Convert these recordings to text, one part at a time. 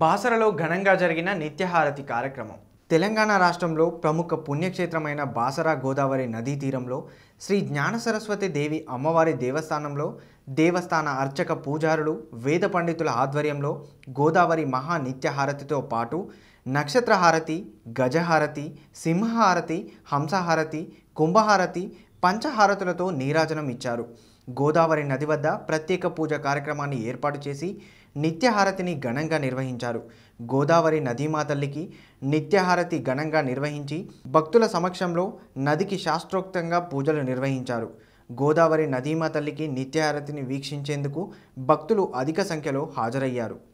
బాసరలో ఘనంగా జరిగిన నిత్యహారతి కార్యక్రమం. తెలంగాణ రాష్ట్రంలో ప్రముఖ పుణ్యక్షేత్రమైన బాసర గోదావరి నదీ తీరంలో శ్రీ జ్ఞాన సరస్వతి దేవి అమ్మవారి దేవస్థానంలో దేవస్థాన అర్చక పూజారులు వేద పండితుల ఆధ్వర్యంలో గోదావరి మహా నిత్యహారతితో పాటు నక్షత్రహారతి గజహారతి సింహహారతి హంసహారతి కుంభహారతి పంచహారతులతో నీరాజనం ఇచ్చారు. గోదావరి నది వద్ద ప్రత్యేక పూజ కార్యక్రమాన్ని ఏర్పాటు చేసి నిత్యహారతిని ఘనంగా నిర్వహించారు. గోదావరి నదీమాతల్లికి నిత్యహారతి ఘనంగా నిర్వహించి భక్తుల సమక్షంలో నదికి శాస్త్రోక్తంగా పూజలు నిర్వహించారు. గోదావరి నదీమా తల్లికి నిత్యహారతిని వీక్షించేందుకు భక్తులు అధిక సంఖ్యలో హాజరయ్యారు.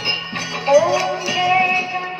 Oh,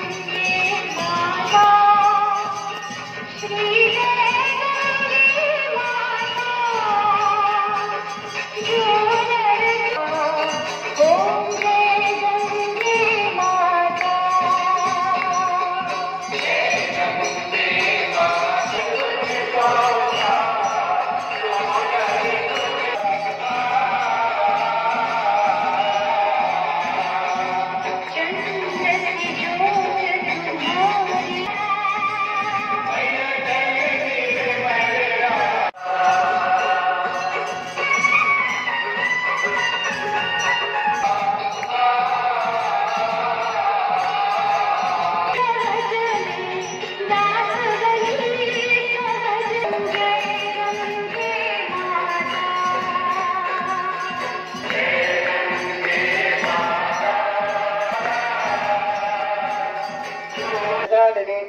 భవందనः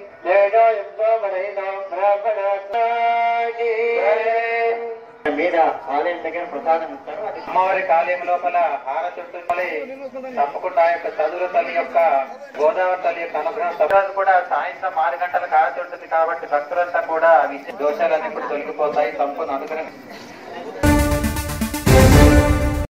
మీద ఆలయం దగ్గర ప్రసాదం ఇస్తారు. అది అమ్మవారి కాలేయం లోపల హార చుట్టూ తప్పకుండా ఆ యొక్క చదువుల తల్లి యొక్క గోదావరి తల్లి యొక్క అనుగ్రహం తప్పదు కూడా సాయంత్రం ఆరు గంటలకు హారతి ఉంటుంది కాబట్టి భక్తులంతా కూడా దోషాలన్నీ కూడా తొలగిపోతాయి. సంపూర్ణ అనుగ్రహం